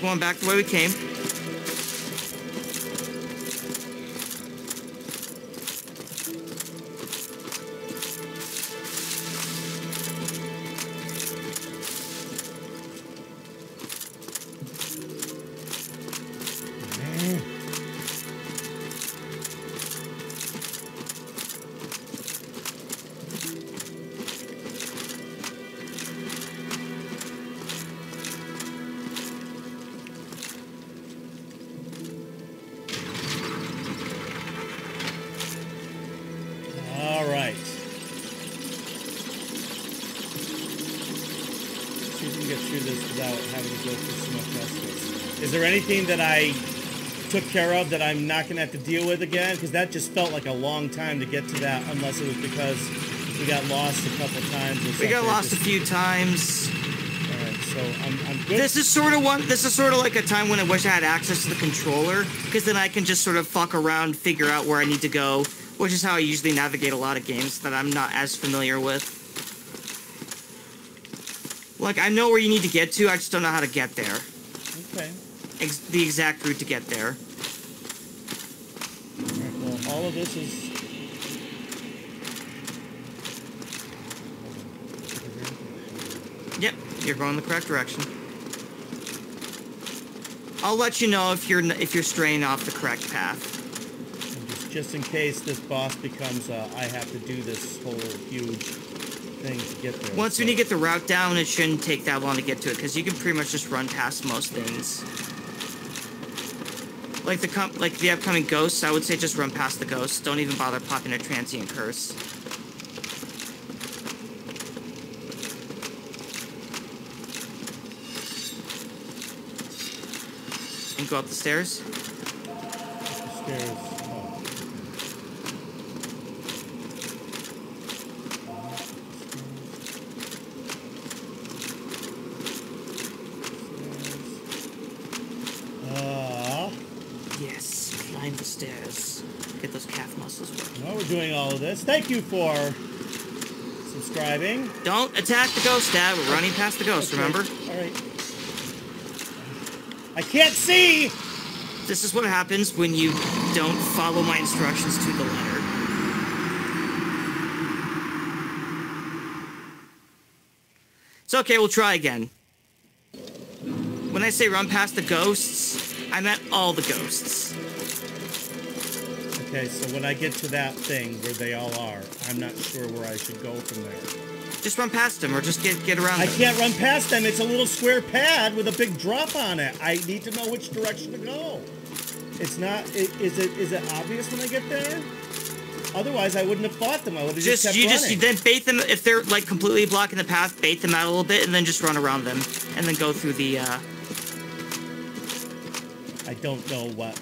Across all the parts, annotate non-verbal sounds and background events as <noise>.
Going back the way we came. Is there anything that I took care of that I'm not going to have to deal with again? Because that just felt like a long time to get to that, unless it was because we got lost a couple times or. We got lost a few times. All right, so I'm, I'm good. This is sort of one. This is sort of like a time when I wish I had access to the controller, because then I can just sort of fuck around, figure out where I need to go, which is how I usually navigate a lot of games that I'm not as familiar with. Like I know where you need to get to, I just don't know how to get there. okay. Ex- the exact route to get there. All right, well, all of this is. Yep, you're going the correct direction. I'll let you know if you're if you're straying off the correct path. Just, just in case this boss becomes, uh, I have to do this whole huge thing to get there. Once so- when you get the route down, it shouldn't take that long to get to it because you can pretty much just run past most things. Like the com- like the upcoming ghosts, I would say just run past the ghosts. Don't even bother popping a transient curse. And go up the stairs. the stairs. Oh. Uh, Yes, climb the stairs. Get those calf muscles working. while we're doing all of this, thank you for subscribing. Don't attack the ghost, Dad. We're running past the ghost, Okay, remember? All right. I can't see. This is what happens when you don't follow my instructions to the letter. It's okay, we'll try again. When I say run past the ghosts, I meant all the ghosts. Okay, so when I get to that thing where they all are, I'm not sure where I should go from there. Just run past them or just get get around I them. can't run past them. It's a little square pad with a big drop on it. I need to know which direction to go. It's not. i- Is it? Is it obvious when I get there? Otherwise, I wouldn't have fought them. I would have just, Just kept you running. just you then bait them if they're like completely blocking the path, bait them out a little bit and then just run around them and then go through the uh I don't know what.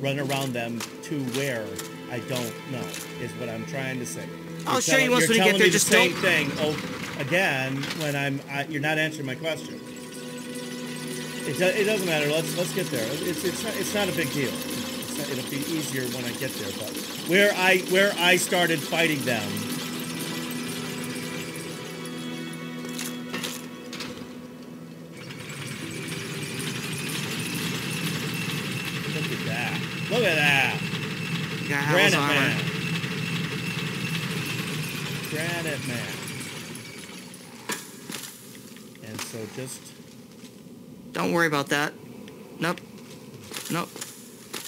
Run around them to where? I don't know. Is what I'm trying to say. I'll You're show you once when you get there, just the same don't- thing. Oh, again, when I'm. I, you're not answering my question. It, do, it doesn't matter. Let's let's get there. It's it's not, it's not a big deal. It's not, it'll be easier when I get there. But where I where I started fighting them. Granite armor. Man. Granite Man. And so just Don't worry about that. Nope. Nope.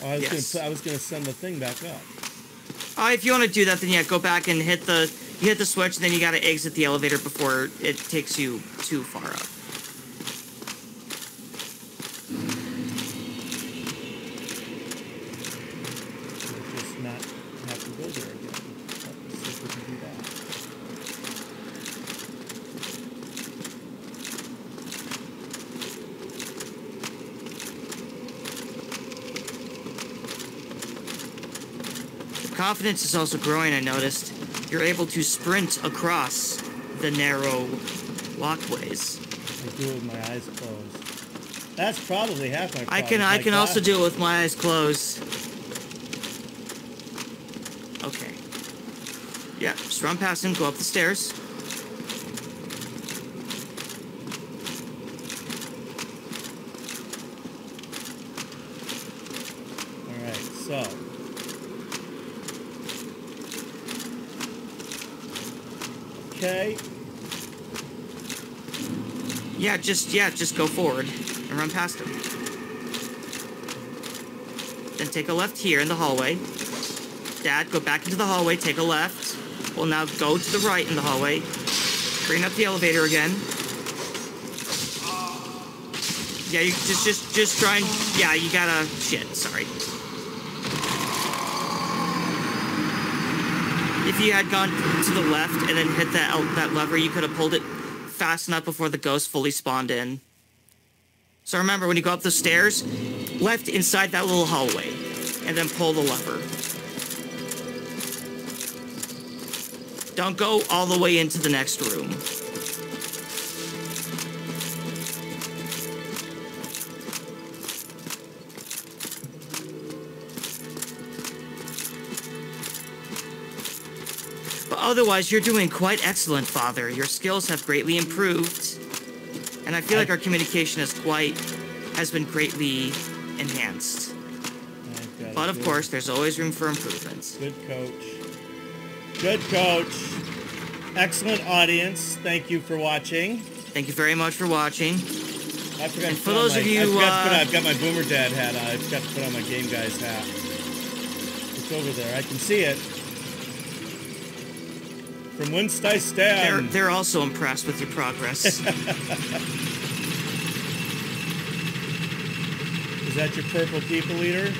oh, I was Yes. gonna put, I was gonna send the thing back up. Uh, if you want to do that, then yeah, go back and hit the you hit the switch, and then you gotta exit the elevator before it takes you too far up. We'll just not have to go there again. Let's see if we can do that. The confidence is also growing. I noticed. You're able to sprint across the narrow walkways. I do it with my eyes closed. That's probably half my I can I can also do it with my eyes closed. Okay. Yeah, just run past him, go up the stairs. So. Okay. Yeah, just yeah, just go forward and run past him. Then take a left here in the hallway. Dad, go back into the hallway, take a left. We'll now go to the right in the hallway. Bring up the elevator again. Yeah, you just just just try and yeah, you gotta shit, sorry. If you had gone to the left and then hit that that lever, you could have pulled it fast enough before the ghost fully spawned in. So remember, when you go up the stairs, left inside that little hallway, and then pull the lever. Don't go all the way into the next room. Otherwise, you're doing quite excellent, Father. Your skills have greatly improved. And I feel I- like our communication is quite has been greatly enhanced. But of good- course, there's always room for improvement. Good coach. Good coach. Excellent audience. Thank you for watching. Thank you very much for watching. I forgot And for those my, of you, I forgot to put uh, on, I've got my Boomer Dad hat on. I forgot to put on my Game Guys hat. It's over there. I can see it. From whence I They're they're also impressed with your progress. <laughs> Is that your purple people eater?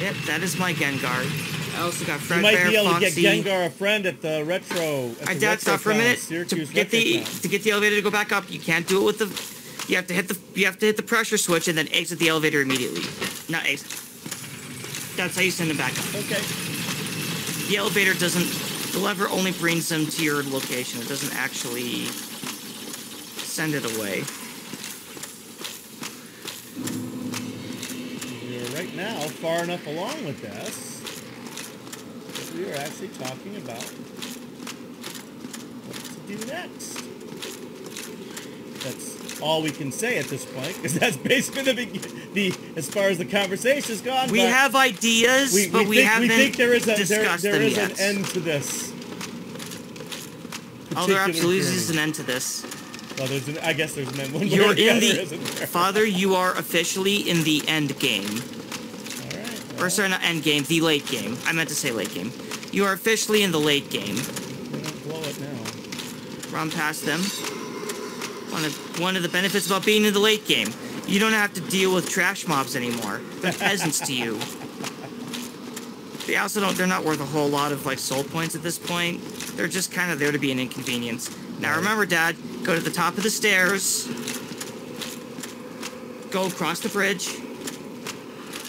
yep, that is my Gengar. I also got You might Bear, be able to get Gengar a friend at the retro. At I the dad stop for a minute to get the to get the elevator to go back up. You can't do it with the. You have to hit the you have to hit the pressure switch and then exit the elevator immediately. Not exit. That's how you send them back up. Okay. The elevator doesn't. The lever only brings them to your location. It doesn't actually send it away. We're right now far enough along with this that we are actually talking about what to do next. All we can say at this point, because that's basically the, the as far as the conversation's gone. We have ideas, we, but we haven't we think there is a there, discussed there them yet. an end to this. oh, there absolutely is an end to this. Well, there's an, I guess there's an end. One You're the in the father. You are officially in the end game. All right. Or sorry, not end game, the late game. I meant to say late game. You are officially in the late game. we don't blow it now. Run past them. One of, one of the benefits about being in the late game. You don't have to deal with trash mobs anymore. They're peasants to you. They also don't, they're not worth a whole lot of like soul points at this point. They're just kind of there to be an inconvenience. Now remember, Dad, go to the top of the stairs. Go across the bridge.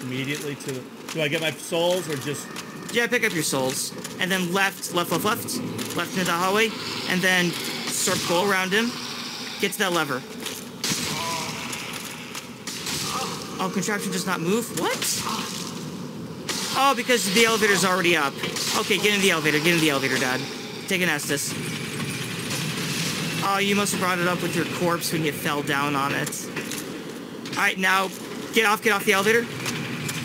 Immediately to. Do I get my souls or just? Yeah, pick up your souls. And then left, left, left, left. Left into the hallway. And then circle around him. Get to that lever. Oh, contraption does not move? What? Oh, because the elevator's already up. Okay, get in the elevator. Get in the elevator, Dad. Take an Estus. Oh, you must have brought it up with your corpse when you fell down on it. Alright, now get off, get off the elevator.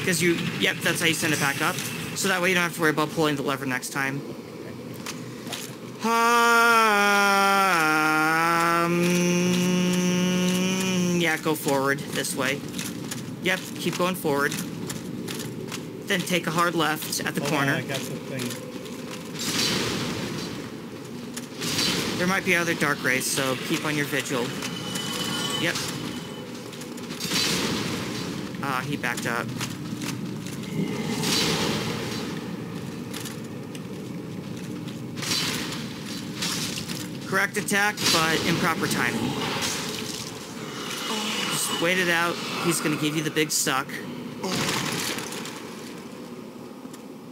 Because you, yep, that's how you send it back up. So that way you don't have to worry about pulling the lever next time. Um, yeah, go forward this way. Yep, keep going forward. Then take a hard left at the Hold on, corner. I got the thing. There might be other dark wraiths, so keep on your vigil. Yep. Ah, he backed up. Correct attack, but improper timing. Just wait it out. He's gonna give you the big suck.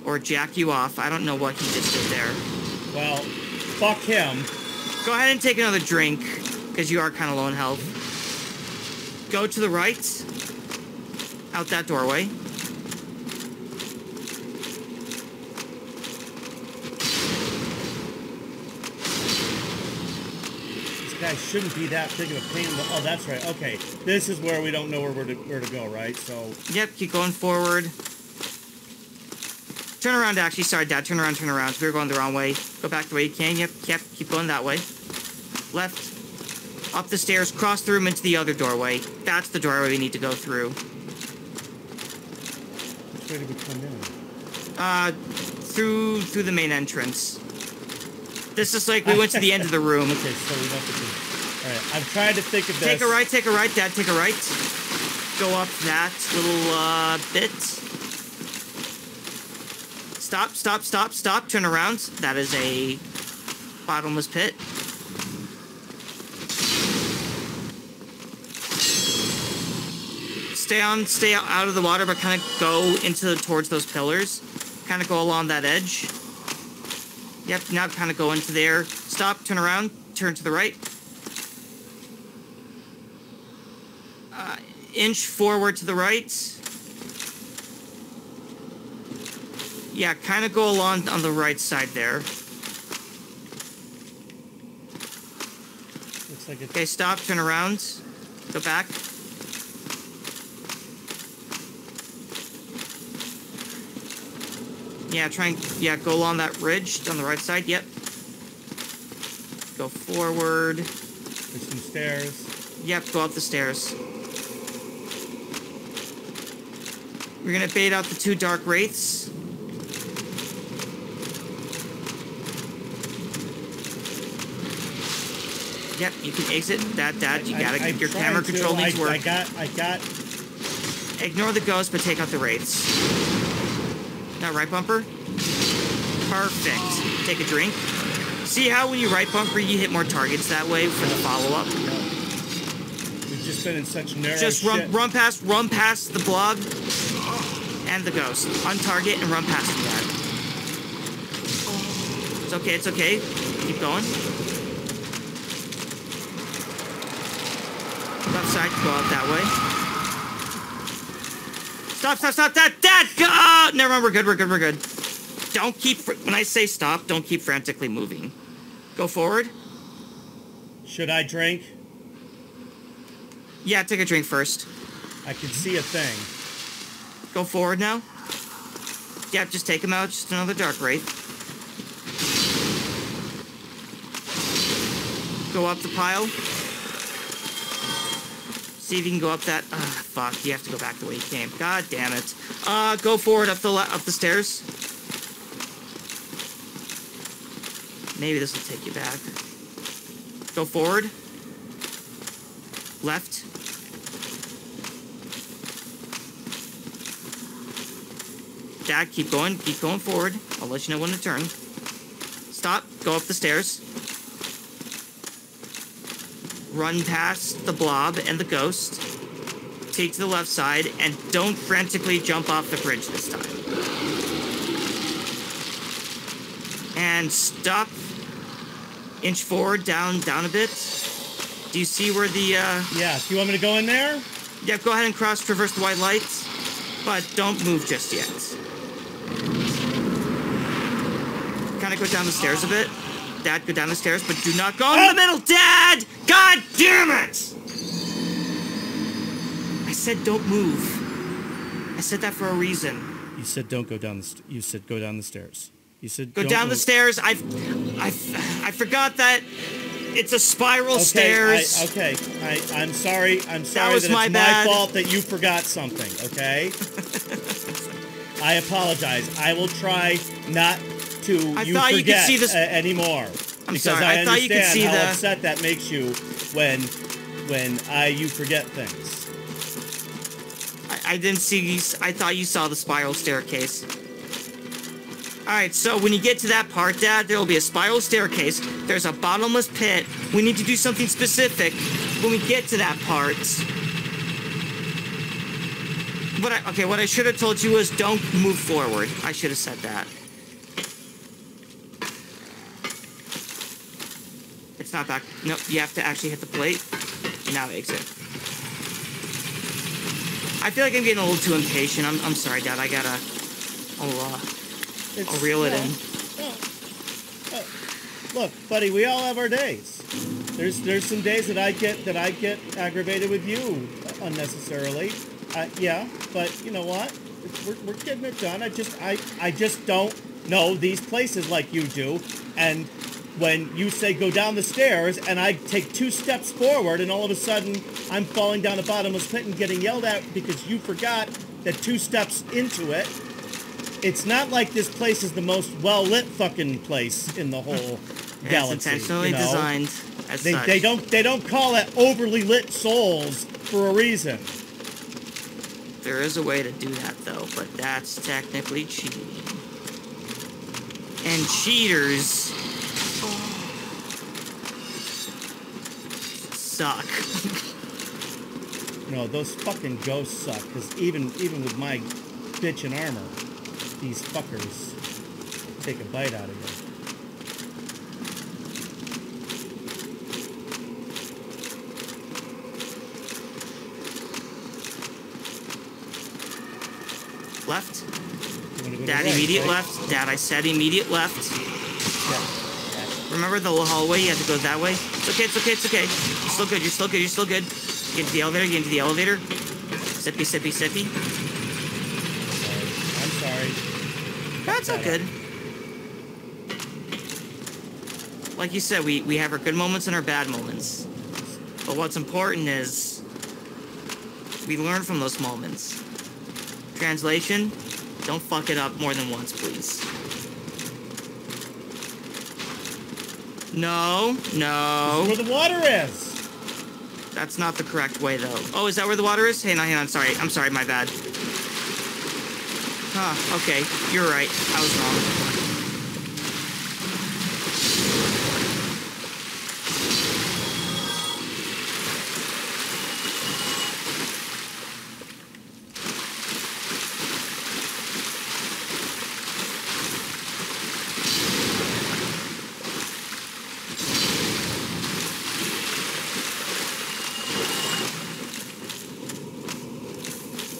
Or jack you off. I don't know what he just did there. Well, fuck him. Go ahead and take another drink, because you are kind of low in health. Go to the right, out that doorway. Shouldn't be that big of a pain. in the- Oh, that's right. Okay, this is where we don't know where we're to, where to go, right? So Yep, keep going forward. Turn around, actually. Sorry, Dad. Turn around, turn around. We were going the wrong way. Go back the way you can. Yep, yep. Keep going that way. Left. Up the stairs. Cross the room into the other doorway. That's the doorway we need to go through. Which way did we come in? Uh, through through the main entrance. This is like we went to the end of the room. <laughs> Okay, so we went to the... Alright, I'm trying to think of this. Take a right, take a right, Dad. Take a right. Go up that little uh, bit. Stop, stop, stop, stop. Turn around. That is a bottomless pit. Stay on, stay out of the water, but kind of go into towards those pillars. Kind of go along that edge. Yep, now kind of go into there. Stop, turn around, turn to the right. Uh, inch forward to the right. Yeah, kind of go along on the right side there. Looks like it's... Okay, stop, turn around. Go back. Yeah, try and, yeah, go along that ridge on the right side. Yep. Go forward. There's some stairs. Yep, go up the stairs. We're gonna bait out the two dark wraiths. Yep, you can exit that. That you I- gotta. I'm your camera to. control needs I, work. I got... I got... Ignore the ghost, but take out the wraiths. That right bumper? Perfect. Take a drink. See how when you right bumper, you hit more targets that way for the follow up? We've just been in such narrow Just shit. run, run past, run past the blob and the ghost. On target and run past the that. It's okay, it's okay. Keep going. Left side, go out that way. Stop, stop, stop, that, that, go! Oh, never mind, we're good, we're good, we're good. Don't keep, fr- when I say stop, don't keep frantically moving. Go forward. Should I drink? Yeah, take a drink first. I can see a thing. Go forward now. Yeah, just take him out. Just another dark wraith. Go up the pile. See if you can go up that. Ah, fuck. You have to go back the way you came. God damn it. Uh, go forward up the up the stairs. Maybe this will take you back. Go forward. Left. Dad, keep going. Keep going forward. I'll let you know when to turn. Stop. Go up the stairs. Run past the blob and the ghost. Take to the left side, and don't frantically jump off the bridge this time. And stop. Inch forward, down, down a bit. Do you see where the, uh... Yeah, do you want me to go in there? Yeah, go ahead and cross traverse the white lights, but don't move just yet. Kind of go down the stairs a bit. Dad, go down the stairs, but do not go in the middle, Dad! God damn it! I said don't move. I said that for a reason. You said don't go down the. You said go down the stairs. You said Go down the stairs. I've, I've, I forgot that it's a spiral Okay, stairs. I, okay, I, I'm sorry. I'm sorry that, was that my it's bad. my fault that you forgot something. Okay. <laughs> I apologize. I will try not to I you thought you could see this- a- anymore. I'm because sorry, I, I thought you could see how the- upset that makes you when when I you forget things. I, I didn't see. I thought you saw the spiral staircase. All right, so when you get to that part, Dad, there will be a spiral staircase. There's a bottomless pit. We need to do something specific when we get to that part. What I, okay, what I should have told you was don't move forward. I should have said that. Not back. Nope, you have to actually hit the plate. Now exit. I feel like I'm getting a little too impatient. I'm, I'm sorry, Dad. I gotta. I'll, uh, I'll reel it no, in. no. Uh, Look, buddy, we all have our days. There's there's some days that I get that I get aggravated with you unnecessarily. Uh, yeah, but you know what? we're, we're getting it done. I just I I just don't know these places like you do, and when you say go down the stairs and I take two steps forward and all of a sudden I'm falling down a bottomless pit and getting yelled at because you forgot that two steps into it. It's not like this place is the most well lit fucking place in the whole <laughs> Yeah, galaxy. it's intentionally you know? designed as They, such. they don't they don't call it overly lit souls for a reason. There is a way to do that though, but that's technically cheating. And cheaters suck. No, those fucking ghosts suck. Because even even with my bitch and armor, these fuckers take a bite out of you. Left. Go Dad, immediate right? left. Dad, I said immediate left. Yeah. Remember the hallway? You have to go that way. It's okay. It's okay. It's okay. You're still good. You're still good. You're still good. Get into the elevator. Get into the elevator. Sippy, sippy, sippy. Sorry. I'm sorry. That's all good. Like you said, we, we have our good moments and our bad moments. But what's important is we learn from those moments. Translation, don't fuck it up more than once, please. No, no. Where the water is. That's not the correct way, though. Oh, is that where the water is? Hang on, hang on. Sorry. I'm sorry. My bad. Huh. Okay. You're right. I was wrong.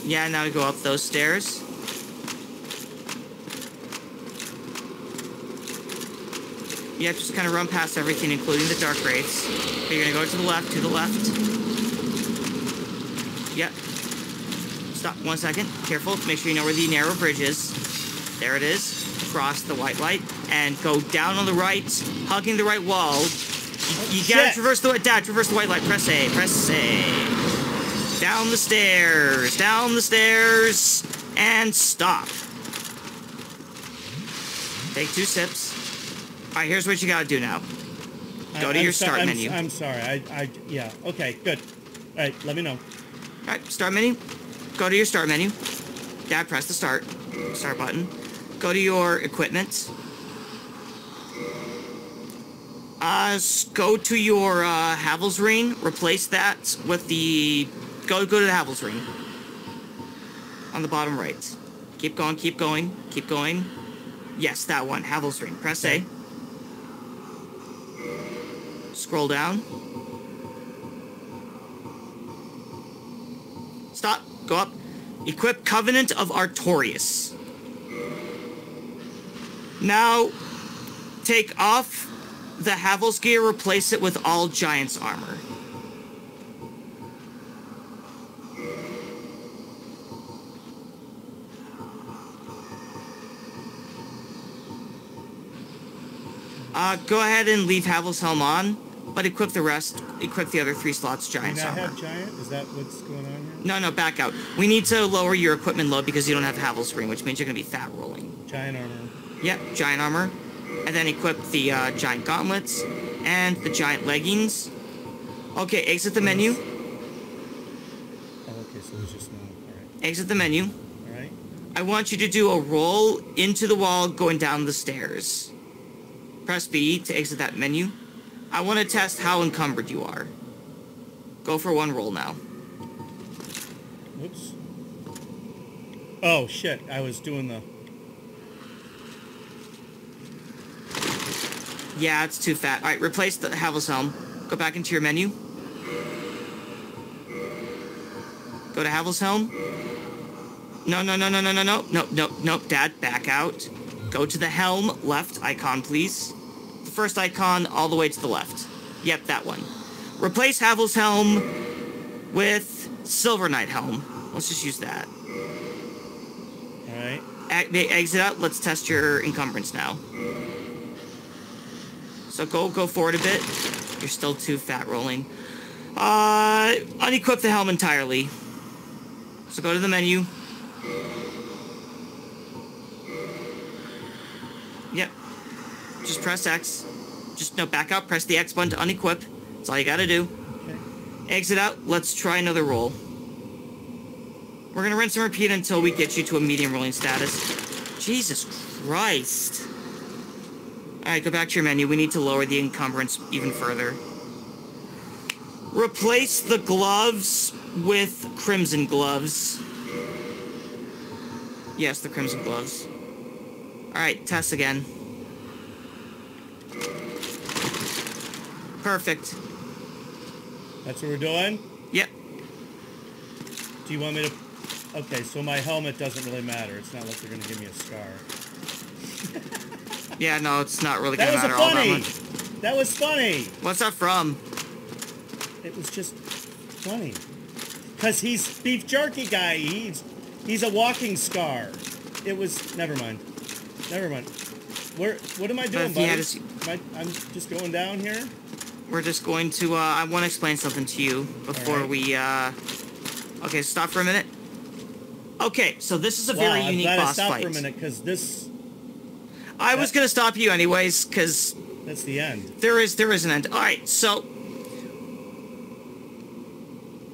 Yeah, now we go up those stairs. You have to just kind of run past everything, including the dark. But you're gonna go to the left, to the left. Yep. Stop one second. Careful. Make sure you know where the narrow bridge is. There it is. Cross the white light and go down on the right, hugging the right wall. You, you gotta traverse the dad, traverse the white light. Press A. Press A. Down the stairs, down the stairs, and stop. Take two sips. All right, here's what you gotta do now. Go I- to I'm your so- start I'm, menu. I'm sorry. I, I, yeah. Okay, good. All right, let me know. All right, start menu. Go to your start menu. Dad, press the start start button. Go to your equipment. Uh, go to your uh, Havel's ring. Replace that with the. Go go to the Havel's ring. On the bottom right. Keep going. Keep going. Keep going. Yes, that one. Havel's ring. Press A. Scroll down. Stop. Go up. Equip Covenant of Artorias. Now, take off the Havel's gear, replace it with all Giant's armor. Uh, go ahead and leave Havel's helm on, but equip the rest, equip the other three slots Giant's armor. have giant? Is that what's going on here? No, no, back out. We need to lower your equipment load because you don't have Havel's ring, which means you're gonna be fat rolling. Giant armor. Yep, giant armor. And then equip the uh, giant gauntlets and the giant leggings. Okay, exit the menu. Oh, okay. So just no. All right. Exit the menu. All right. I want you to do a roll into the wall going down the stairs. Press B to exit that menu. I want to test how encumbered you are. Go for one roll now. Whoops. Oh shit! I was doing the. Yeah, it's too fat. All right, replace the Havel's helm. Go back into your menu. Go to Havel's helm. No, no, no, no, no, no, no, no, no, no, Dad, back out. Go to the helm left icon, please. The first icon all the way to the left. Yep, that one. Replace Havel's helm with Silver Knight helm. Let's just use that. All right. Ac- exit out. Let's test your encumbrance now. So go go forward a bit. You're still too fat rolling. Uh, unequip the helm entirely. So go to the menu. Just press X. Just no back out. Press the X button to unequip. That's all you gotta do. Okay. Exit out. Let's try another roll. We're gonna rinse and repeat until we get you to a medium rolling status. Jesus Christ. Alright, go back to your menu. We need to lower the encumbrance even further. Replace the gloves with crimson gloves. Yes, the crimson gloves. Alright, test again. Perfect. That's what we're doing. Yep. Do you want me to? Okay, so my helmet doesn't really matter. It's not like they're gonna give me a scar. <laughs> Yeah, no, it's not really was a matter all that much. That was funny. What's that from? It was just funny. Cause he's beef jerky guy. He's he's a walking scar. It was never mind. Never mind. Where what am I doing, buddy? had a s- Am I, I'm just going down here. We're just going to, uh, I want to explain something to you before Alright. we, uh... Okay, stop for a minute. Okay, so this is a very wow, unique I'm I boss stopped fight. for a minute because this I was gonna stop you anyways, because that's the end. there is, there is an end. Alright, so...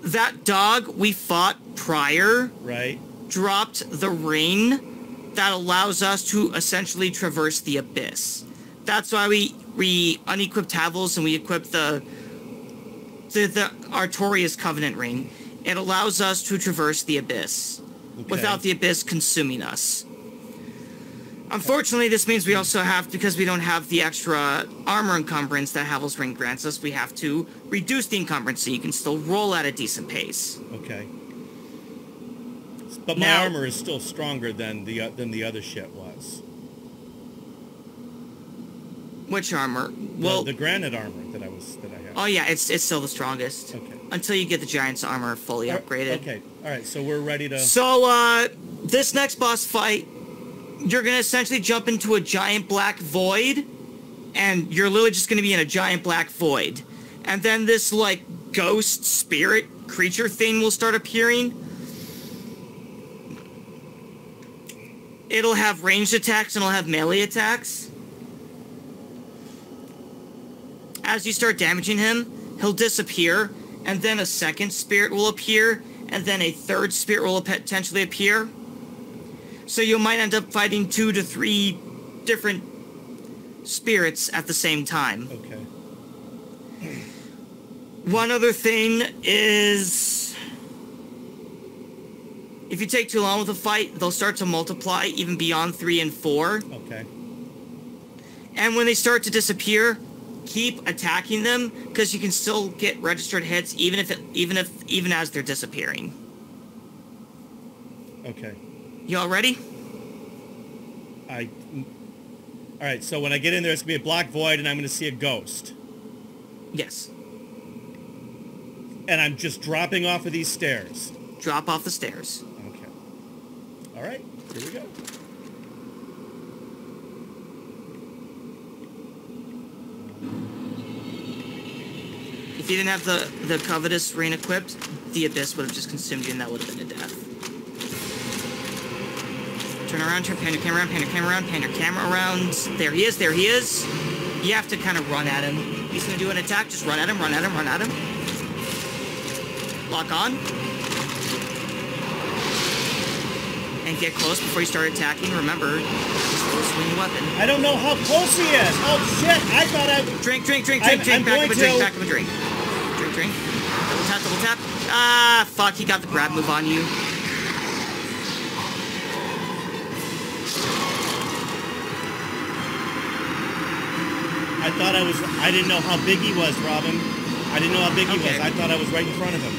That dog we fought prior Right. dropped the ring that allows us to essentially traverse the abyss. That's why we we unequipped Havels and we equipped the the, the Artorias Covenant ring. It allows us to traverse the abyss Okay. without the abyss consuming us. Unfortunately, this means we also have, because we don't have the extra armor encumbrance that Havel's ring grants us, we have to reduce the encumbrance so you can still roll at a decent pace. Okay. But my Now- armor is still stronger than the uh, than the other shit was. Which armor? Well, the, granite armor that I was that I had. Oh yeah, it's it's still the strongest. Okay. Until you get the giant's armor fully upgraded. Okay. All right. So we're ready to. So uh this next boss fight, you're gonna essentially jump into a giant black void, and you're literally just gonna be in a giant black void. And then this like ghost spirit creature thing will start appearing. It'll have ranged attacks and it'll have melee attacks. As you start damaging him, he'll disappear, and then a second spirit will appear, and then a third spirit will potentially appear. So you might end up fighting two to three different spirits at the same time. Okay. One other thing is if you take too long with a fight, they'll start to multiply even beyond three and four. Okay. And when they start to disappear, keep attacking them because you can still get registered hits even if it, even if even as they're disappearing. Okay. You all ready? I. All right. So when I get in there, it's gonna be a black void, and I'm gonna see a ghost, Yes. and I'm just dropping off of these stairs. Drop off the stairs. Okay. All right. Here we go. If you didn't have the the covetous ring equipped, the abyss would have just consumed you, and that would have been a death. Turn around, turn, pan your camera around, pan your camera around, pan your camera around. There he is, there he is. You have to kind of run at him. He's gonna do an attack, just run at him, run at him, run at him. Lock on. And get close before you start attacking. Remember, a weapon. I don't know how close he is. Oh shit! I thought I. Drink, drink, drink, I'm- drink, drink. I'm back up a going drink, to- back up a drink. Drink, drink. Double tap, double tap. Ah, fuck, he got the grab move on you. I thought I was. I didn't know how big he was, Robin. I didn't know how big he was. I thought I was right in front of him.